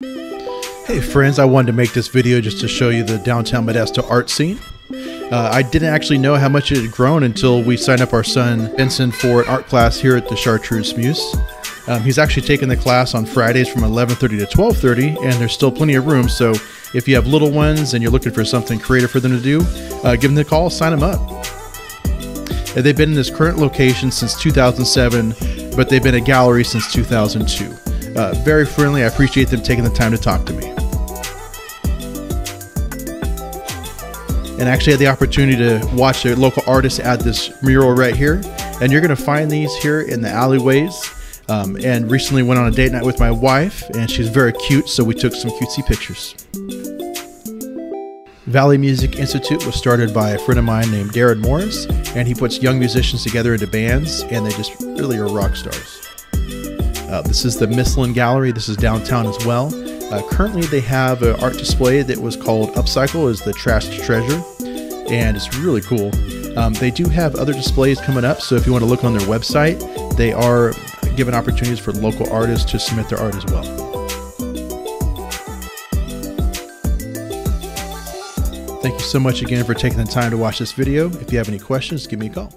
Hey friends, I wanted to make this video just to show you the downtown Modesto art scene. Uh, I didn't actually know how much it had grown until we signed up our son Benson for an art class here at the Chartreuse Muse. Um, he's actually taking the class on Fridays from 11:30 to 12:30, and there's still plenty of room. So if you have little ones and you're looking for something creative for them to do, uh, give them a call, sign them up. And they've been in this current location since 2007, but they've been a gallery since 2002. Uh, very friendly. I appreciate them taking the time to talk to me. and actually had the opportunity to watch a local artist add this mural right here. And you're going to find these here in the alleyways. Um, and recently went on a date night with my wife, and she's very cute, so we took some cutesy pictures. Valley Music Institute was started by a friend of mine named Darren Morris, and he puts young musicians together into bands, and they just really are rock stars. Uh, this is the Mistlin Gallery. This is downtown as well. Uh, currently, they have an art display that was called Upcycle as the Trash Treasure, and it's really cool. Um, they do have other displays coming up, so if you want to look on their website, they are giving opportunities for local artists to submit their art as well. Thank you so much again for taking the time to watch this video. If you have any questions, give me a call.